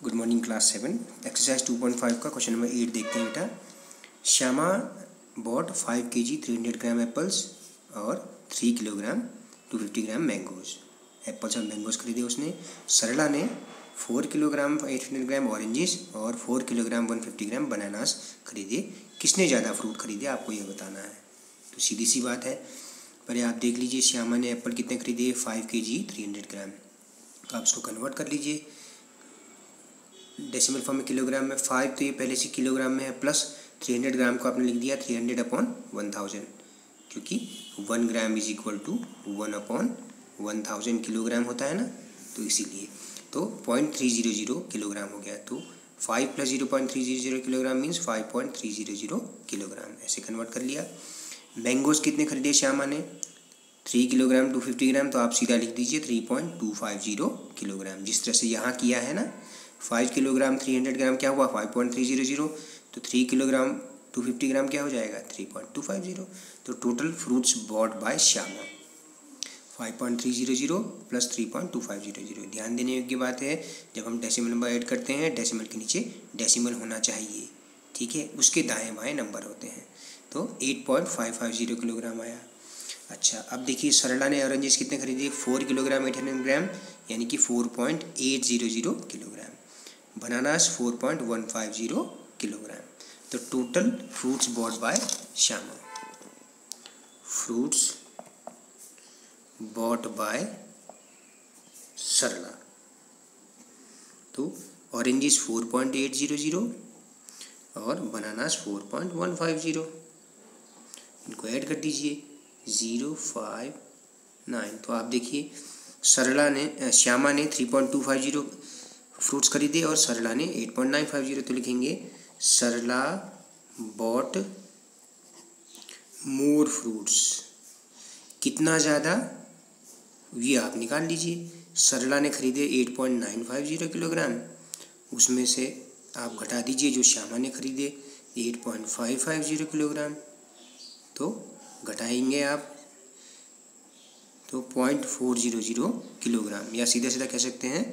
Good morning class seven exercise two point five का question number eight देखते हैं बेटा। Shyama bought five K G three hundred gram apples और three kilogram two fifty gram mangoes apples और mangoes खरीदे उसने। सरला ने four kilogram eight hundred gram oranges और four kilogram one fifty gram bananas खरीदे। किसने ज़्यादा फ्रूट खरीदे, आपको यह बताना है। तो सीधी सी बात है। पहले आप देख लीजिए, श्यामा ने एप्पल कितने खरीदे? Five K G three hundred ग्राम तो आप इसको कन्वर्ट कर लीजिए। डेसिमल फॉर्म में किलोग्राम में फाइव तो ये पहले से किलोग्राम में है प्लस थ्री हंड्रेड ग्राम को आपने लिख दिया three hundred upon one thousand क्योंकि one gram is equal to one upon one thousand kilogram होता है ना तो इसीलिए। तो point three zero zero kilogram हो गया तो five plus zero point three zero zero kilogram means five point three zero zero kilogram ऐसे कन्वर्ट कर लिया। मैंगोज कितने खरीदे श्यामा ने? Three kilogram two fifty gram तो आप सीधा लिख दीजिए three point two five zero kilogram जिस तरह से यहाँ किया है ना five kilogram three hundred gram क्या हुआ? Five point three zero zero. तो three kilogram two fifty gram क्या हो जाएगा? Three point two five zero. तो total fruits bought by Shyama five point three zero zero plus three point two five zero zero. ध्यान देने योग्य बात है, जब हम डेसिमल नंबर ऐड करते हैं डेसिमल के नीचे डेसिमल होना चाहिए। ठीक है? उसके दाएँ बाएँ नंबर होते हैं। तो eight point five five zero kilogram आया। अच्छा अब देखिए सरला ने ऑरेंजेस कितने खरीदे? Four kilogram eight hundred gram यानी कि four point eight zero zero kilogram. Bananas four point one five zero kilogram. तो total fruits bought by Shyama. Fruits bought by Sarla. तो oranges four point eight zero zero और bananas four point one five zero. इनको add कर दीजिए, zero five nine. तो आप देखिए, सरला ने श्यामा ने three point two five zero fruits खरीदे और सरला ने eight point nine five zero तो लिखेंगे, सरला बॉट मोर फ्रूट्स कितना ज़्यादा? ये आप निकाल लीजिए। सरला ने खरीदे eight point nine five zero kilogram. उसमें से आप घटा दीजिए जो श्यामा ने खरीदे eight point five five zero kilogram. तो घटाएँगे आप तो point four zero zero kilogram. या सीधा सीधा कह सकते हैं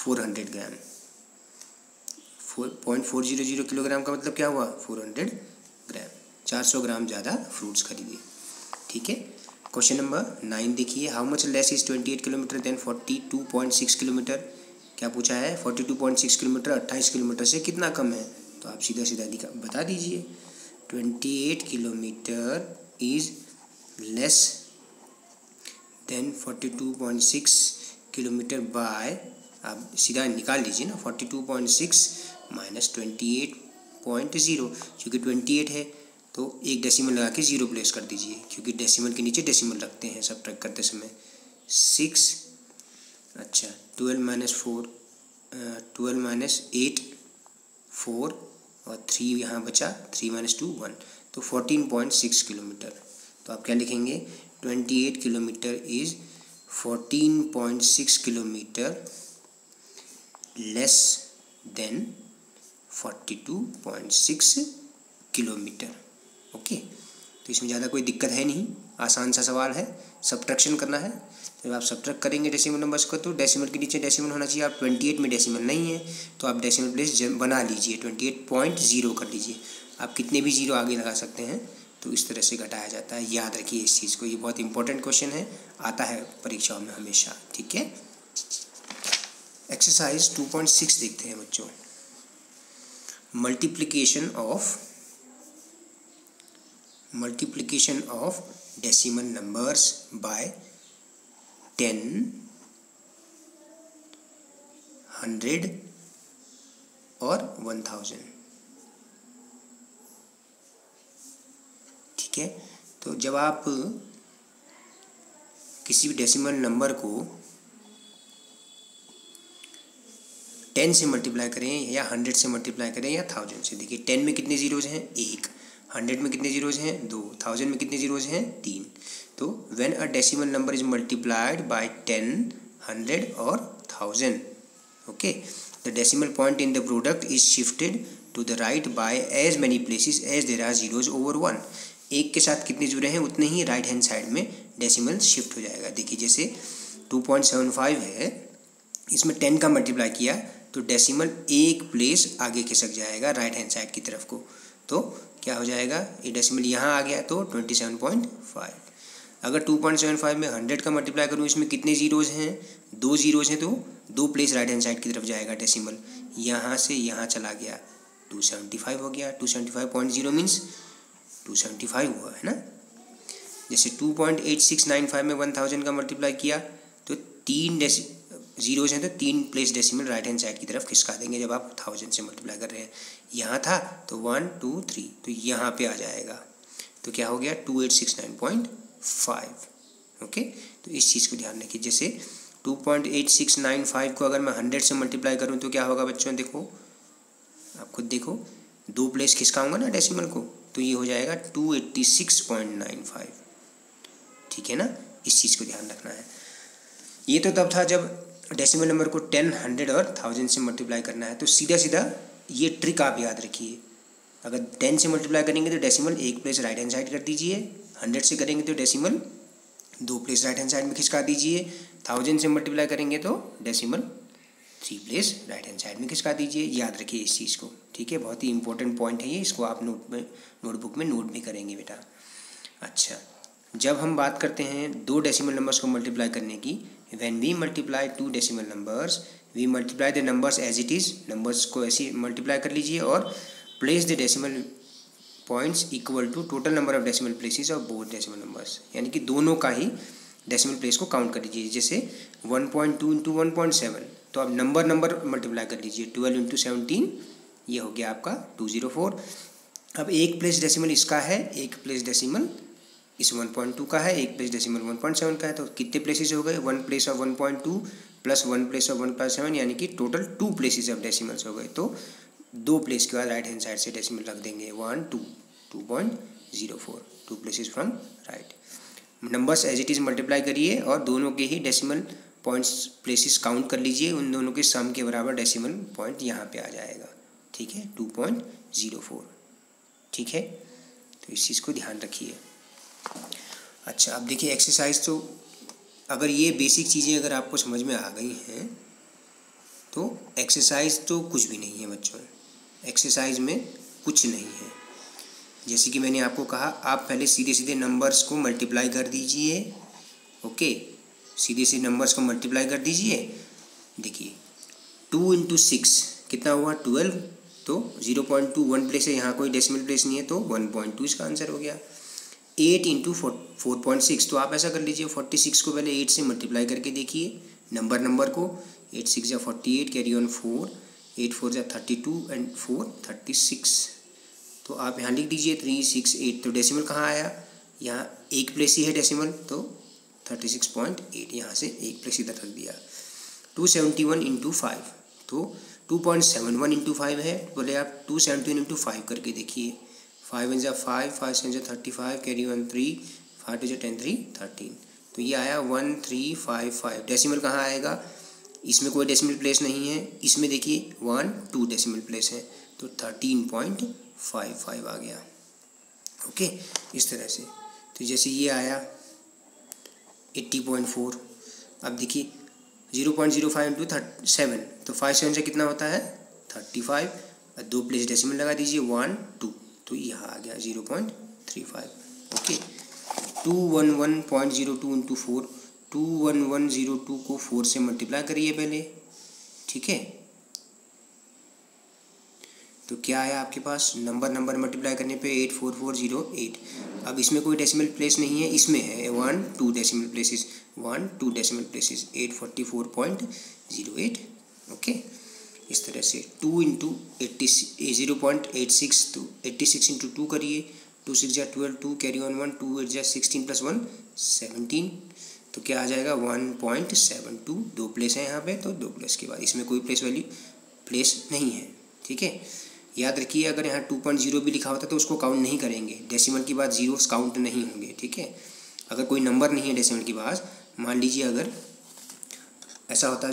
four hundred gram. Four, point four zero zero kilogram का मतलब क्या हुआ? Four hundred gram. चार सौ ग्राम ज़्यादा फ्रूट्स खरीदे ठीक है? क्वेश्चन नंबर नाइन देखिए। How much less is twenty eight kilometre than forty two point six kilometre क्या पूछा है? Forty two point six kilometre अट्ठाईस किलोमीटर से कितना कम है? तो आप सीधा सीधा दिखा, बता दीजिए। Twenty eight kilometre is less than forty two point six kilometre by आप सीधा निकाल लीजिए ना forty two point six minus twenty eight point zero क्योंकि ट्वेंटी एट है तो एक डेसिमल लगा के ज़ीरो प्लेस कर दीजिए, क्योंकि डेसिमल के नीचे डेसिमल रखते हैं सब ट्रैक करते समय। सिक्स अच्छा twelve minus four twelve minus eight four और थ्री यहाँ बचा थ्री माइनस टू वन तो फोर्टीन पॉइंट सिक्स किलोमीटर। तो आप क्या लिखेंगे? Twenty eight kilometre is fourteen point six kilometre less than forty two point six kilometre okay तो इसमें ज़्यादा कोई दिक्कत है नहीं। आसान सा सवाल है। सब्ट्रैक्शन करना है। जब आप सब्ट्रैक्ट करेंगे डेसिमल नंबर्स को तो डेसिमल के नीचे डेसिमल होना चाहिए। आप ट्वेंटी एट में डेसिमल नहीं है तो आप डेसिमल प्लेस बना लीजिए। ट्वेंटी एट पॉइंट ज़ीरो कर लीजिए। आप कितने भी ज़ीरो आगे लगा सकते हैं तो इस तरह से घटाया जाता है। याद रखिए इस चीज़ को। ये बहुत इंपॉर्टेंट क्वेश्चन है। आता है परीक्षाओं में हमेशा। ठीक है? एक्सरसाइज टू पॉइंट सिक्स देखते हैं बच्चों। Multiplication of multiplication of decimal numbers by ten hundred और वन थाउज़ेंड ठीक है? तो जब आप किसी भी डेसिमल नंबर को टेन से मल्टीप्लाई करें या हंड्रेड से मल्टीप्लाई करें या थाउज़ेंड से। देखिए, टेन में कितने जीरोज हैं? एक। हंड्रेड में कितने जीरोज हैं? दो। थाउज़ेंड में कितने जीरोज हैं? तीन। तो when a decimal number is multiplied by ten hundred और thousand okay the decimal point in the product is shifted to the right by as many places as there are zeros over one एक के साथ कितने जुड़े हैं? उतने ही right hand side में डेसिमल शिफ्ट हो जाएगा। देखिए, जैसे टू पॉइंट सेवन फाइव है, इसमें टेन का मल्टीप्लाई किया तो डेसिमल एक प्लेस आगे खिसक जाएगा राइट हैंड साइड की तरफ़ को। तो क्या हो जाएगा? ये डेसिमल यहाँ आ गया तो ट्वेंटी सेवन पॉइंट फाइव अगर टू पॉइंट सेवन फाइव में हंड्रेड का मल्टीप्लाई करूँ, इसमें कितने जीरोज़ हैं? दो जीरोज़ हैं तो दो प्लेस राइट हैंड साइड की तरफ़ जाएगा डेसिमल यहाँ से यहाँ चला गया। टू फाइव हो गया। Two seventy five point zero two seventy five हुआ, है ना? जैसे two point eight six nine five में वन थाउज़ेंड का मल्टीप्लाई किया तो तीन डेसी जीरोज हैं तो तीन place decimal right hand side की तरफ़ खिसका देंगे। जब आप थाउज़ेंड से मल्टीप्लाई कर रहे हैं, यहाँ था तो वन टू थ्री तो यहाँ पे आ जाएगा। तो क्या हो गया? Two eight six nine point five okay तो इस चीज़ को ध्यान रखिए। जैसे two point eight six nine five को अगर मैं हंड्रेड से मल्टीप्लाई करूँ तो क्या होगा बच्चों? देखो, आप खुद देखो, दो प्लेस खिसकाऊँगा ना डेसिमल को तो ये हो जाएगा two eighty six point nine five ठीक है ना? इस चीज़ को ध्यान रखना है। ये तो तब था जब डेसिमल नंबर को टेन हंड्रेड और थाउज़ेंड से मल्टीप्लाई करना है तो सीधा सीधा ये ट्रिक आप याद रखिए। अगर टेन से मल्टीप्लाई करेंगे तो डेसिमल एक प्लेस राइट हैंड साइड कर दीजिए हंड्रेड से करेंगे तो डेसिमल दो प्लेस राइट हैंड साइड में खिसका दीजिए थाउज़ेंड से मल्टीप्लाई करेंगे तो decimal three place right hand side में खिसका दीजिए, याद रखिए इस चीज़ को, ठीक है? बहुत ही इंपॉर्टेंट पॉइंट है ये, इसको आप नोट में नोटबुक में नोट भी करेंगे बेटा। अच्छा जब हम बात करते हैं दो डेसिमल नंबर्स को मल्टीप्लाई करने की when we multiply two decimal numbers we multiply the numbers as it is numbers को ऐसे मल्टीप्लाई कर लीजिए और place the decimal points equal to total number of decimal places of both decimal numbers यानी कि दोनों का ही डेसिमल प्लेस को काउंट कर लीजिए। जैसे one point two into one point seven तो आप नंबर नंबर मल्टीप्लाई कर लीजिए। ट्वेल्व इंटू सेवनटीन ये हो गया आपका टू ज़ीरो फोर अब एक प्लेस डेसिमल इसका है, एक प्लेस डेसिमल इस वन पॉइंट टू का है, एक place decimal one point seven का है तो कितने प्लेसेस हो गए? One place of one point two plus one place of one plus seven यानी कि total two places of decimals हो गए। तो दो प्लेस के बाद राइट हैंड साइड से डेसिमल रख देंगे। One two two point zero four two places from right numbers as it is multiply करिए और दोनों के ही डेसिमल पॉइंट्स प्लेसेस काउंट कर लीजिए। उन दोनों के सम के बराबर डेसिमल पॉइंट यहाँ पे आ जाएगा। ठीक है? टू पॉइंट ज़ीरो फोर ठीक है? तो इस चीज़ को ध्यान रखिए। अच्छा अब देखिए एक्सरसाइज तो अगर ये बेसिक चीज़ें अगर आपको समझ में आ गई हैं तो एक्सरसाइज तो कुछ भी नहीं है बच्चों। एक्सरसाइज में कुछ नहीं है। जैसे कि मैंने आपको कहा, आप पहले सीधे सीधे नंबर्स को मल्टीप्लाई कर दीजिए, ओके? सीधे सीधे नंबर्स को मल्टीप्लाई कर दीजिए। देखिए टू इंटू सिक्स कितना हुआ? ट्वेल्व तो zero point two one place है। यहाँ कोई डेसिमल प्लेस नहीं है तो वन पॉइंट टू इसका आंसर हो गया। Eight into four point six तो आप ऐसा कर लीजिए फोर्टी सिक्स को पहले एट से मल्टीप्लाई करके देखिए नंबर नंबर को एट सिक्स या forty eight carry on four eight four या thirty two and four thirty six तो आप यहाँ लिख दीजिए थ्री सिक्स एट तो डेसिमल कहाँ आया? यहाँ एक प्लेस ही है डेसिमल तो थर्टी सिक्स पॉइंट एट यहाँ से एक प्लेस इधर रख दिया। Two seventy one into five तो two point seven one into five है, बोले आप two seventy one into five करके देखिए। फाइव वन जा फाइव फाइव सेवन जा thirty five, carry one three, five two जा टेन थ्री थर्टीन। तो ये आया one three five five. Decimal कहाँ आएगा? इसमें कोई डेसिमल प्लेस नहीं है। इसमें देखिए वन टू डेसिमल प्लेस है। तो थर्टीन पॉइंट फाइव फाइव आ गया। ओके? इस तरह से। तो जैसे ये आया एट्टी पॉइंट फोर। अब देखिए zero point zero five into thirty seven. तो फाइव सेवन से कितना होता है? Thirty five. दो प्लेस डेसिमल लगा दीजिए। One two. तो यहाँ आ गया zero point three five okay two one one point zero two into four two one one zero two को फोर से मल्टीप्लाई करिए पहले। ठीक है? तो क्या आया आपके पास? नंबर नंबर मल्टीप्लाई करने पे eight four four zero eight अब इसमें कोई डेसिमल प्लेस नहीं है। इसमें है one two decimal places one two decimal places eight forty four point zero eight okay इस तरह से two into eighty zero point eight six two eighty six into two करिए। टू सिक्स जा twelve two carry on one two eight जा sixteen plus one seventeen तो क्या आ जाएगा? वन पॉइंट सेवन टू दो प्लेस है यहाँ पे तो दो प्लेस के बाद इसमें कोई प्लेस वैल्यू प्लेस नहीं है। ठीक है? याद रखिए, अगर यहाँ टू पॉइंट ज़ीरो भी लिखा होता तो उसको काउंट नहीं करेंगे। डेसिमल की बाद ज़ीरो काउंट नहीं होंगे। ठीक है? अगर कोई नंबर नहीं है डेसिमल के पास, मान लीजिए अगर ऐसा होता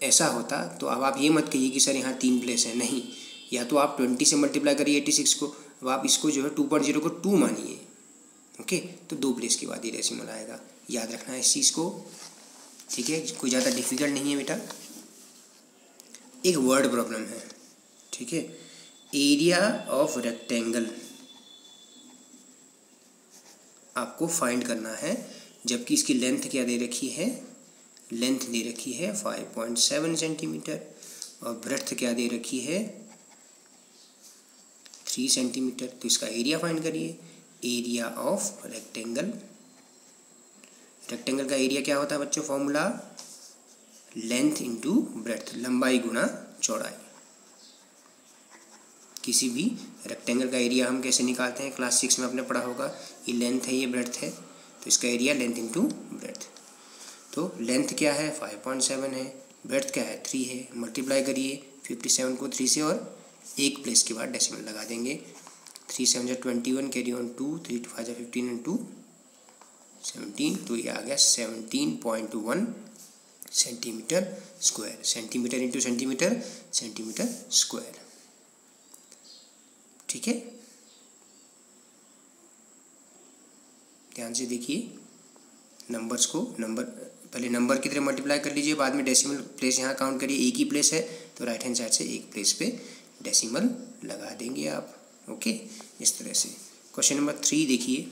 ऐसा होता तो अब आप ये मत कहिए कि सर यहाँ तीन प्लेस है। नहीं, या तो आप ट्वेंटी से मल्टीप्लाई करिए एटी सिक्स को, अब आप इसको जो है टू पॉइंट ज़ीरो को टू मानिए। ओके? तो दो प्लेस के बाद ये डेसिमल आएगा। याद रखना है इस चीज़ को। ठीक है? कोई ज़्यादा डिफ़िकल्ट नहीं है बेटा। एक वर्ड प्रॉब्लम है। ठीक है? एरिया ऑफ़ रेक्टेंगल आपको फाइंड करना है, जबकि इसकी लेंथ क्या दे रखी है? लेंथ दे रखी है फाइव पॉइंट सेवन सेंटीमीटर और ब्रेथ क्या दे रखी है? थ्री सेंटीमीटर तो इसका एरिया फाइंड करिए। एरिया ऑफ़ रेक्टेंगल रेक्टेंगल का एरिया क्या होता है बच्चों? फॉर्मूला लेंथ इंटू ब्रेथ लंबाई गुना चौड़ाई। किसी भी रेक्टेंगल का एरिया हम कैसे निकालते हैं? क्लास सिक्स में आपने पढ़ा होगा। ये लेंथ है, ये ब्रेथ है। तो इसका एरिया लेंथ इंटू ब्रेथ तो लेंथ क्या है? फाइव पॉइंट सेवन है ब्रेथ क्या है? थ्री है। मल्टीप्लाई करिए फिफ्टी सेवन को थ्री से और एक प्लेस के बाद डेसिमल लगा देंगे। थ्री सेवन जो twenty one carry one two three two five fifteen and two seventeen तो ये आ गया seventeen point one centimetre square centimetre into centimetre centimetre square ठीक है? ध्यान से देखिए नंबर्स को नंबर पहले नंबर की तरह मल्टीप्लाई कर लीजिए, बाद में डेसिमल प्लेस यहाँ काउंट करिए, एक ही प्लेस है तो राइट हैंड साइड से एक प्लेस पे डेसिमल लगा देंगे आप ओके इस तरह से। क्वेश्चन नंबर थ्री देखिए।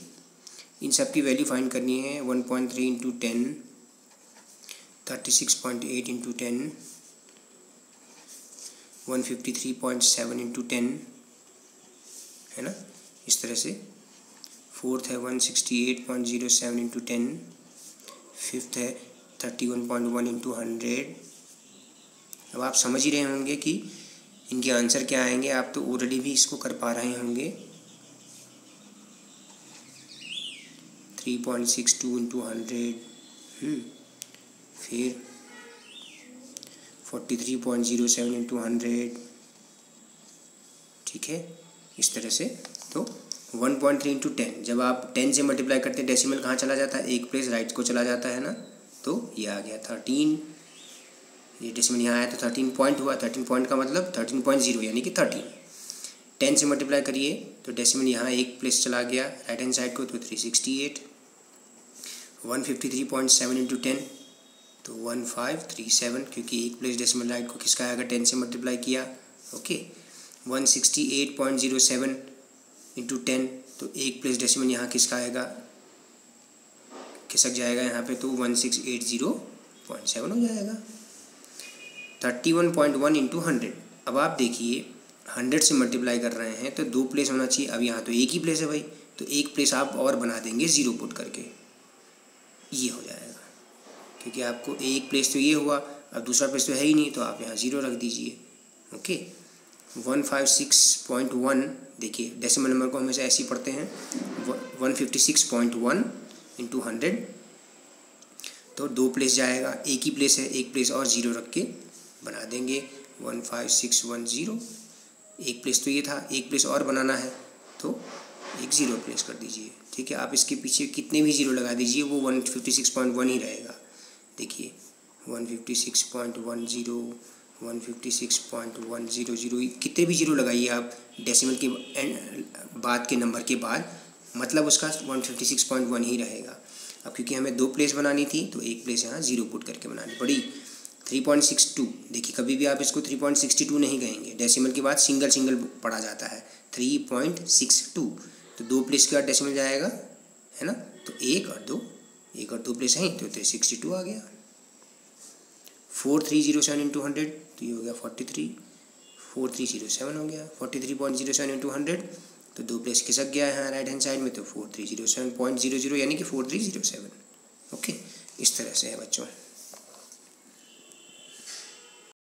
इन सब की वैल्यू फाइंड करनी है one point three into ten thirty six point eight into ten one fifty three point seven into ten है ना? इस तरह से। फोर्थ है one sixty eight point zero seven into ten fifth है thirty one point one into hundred अब आप समझ ही रहे होंगे कि इनके आंसर क्या आएँगे। आप तो ऑलरेडी भी इसको कर पा रहे होंगे। Three point six two into hundred फिर forty three point zero seven into hundred ठीक है? इस तरह से। तो one point three into ten जब आप टेन से मल्टीप्लाई करते हैं डेसिमल कहाँ चला जाता है? एक प्लेस राइट को चला जाता है ना? तो ये आ गया थर्टीन ये डेसिमल यहाँ आया तो थर्टीन पॉइंट हुआ। थर्टीन पॉइंट का मतलब थर्टीन पॉइंट ज़ीरो यानी कि थर्टीन टेन से मल्टीप्लाई करिए तो डेसिमल यहाँ एक प्लेस चला गया राइट हैंड साइड को तो three sixty eight one fifty three point seven into ten तो वन फाइव थ्री सेवन क्योंकि एक प्लेस डेसिमल राइट को किसका आएगा टेन से मल्टीप्लाई किया okay one sixty eight point zero seven into ten तो एक प्लेस डेसिमल यहाँ किसका आएगा? खिसक जाएगा यहाँ पे तो one six eight zero point seven हो जाएगा। Thirty one point one into hundred अब आप देखिए हंड्रेड से मल्टीप्लाई कर रहे हैं तो दो प्लेस होना चाहिए। अब यहाँ तो एक ही प्लेस है भाई। तो एक प्लेस आप और बना देंगे ज़ीरो पुट करके। ये हो जाएगा। क्योंकि आपको एक प्लेस तो ये हुआ, अब दूसरा प्लेस तो है ही नहीं तो आप यहाँ ज़ीरो रख दीजिए। Okay one five six point one देखिए डेसिमल नंबर को हमेशा ऐसे ही पढ़ते हैं। One fifty six point one into hundred तो दो प्लेस जाएगा, एक ही प्लेस है, एक प्लेस और ज़ीरो रख के बना देंगे। One five six one zero एक प्लेस तो ये था, एक प्लेस और बनाना है तो एक ज़ीरो प्लेस कर दीजिए। ठीक है, आप इसके पीछे कितने भी ज़ीरो लगा दीजिए, वो one fifty six point one ही रहेगा। देखिए one fifty six point one zero one fifty six point one zero zero कितने भी ज़ीरो लगाइए आप डेसिमल के बाद के नंबर के बाद मतलब उसका one fifty six point one ही रहेगा। अब क्योंकि हमें दो प्लेस बनानी थी तो एक प्लेस यहाँ ज़ीरो पुट करके बनानी पड़ी। थ्री पॉइंट सिक्स टू देखिए, कभी भी आप इसको थ्री पॉइंट सिक्सटी टू नहीं कहेंगे। डेसिमल के बाद सिंगल सिंगल पढ़ा जाता है। थ्री पॉइंट सिक्स टू तो दो प्लेस के बाद डेसिमल जाएगा, है ना? तो एक और दो, एक और दो प्लेस हैं तो थ्री सिक्सटी टू आ गया। Four three zero seven into hundred तो ये हो गया forty three four three zero seven हो गया। Forty three point zero seven into hundred तो दो प्लेस खिसक गया है राइट हैंड साइड में तो four three zero seven point zero zero यानी कि four three zero seven okay इस तरह से है बच्चों।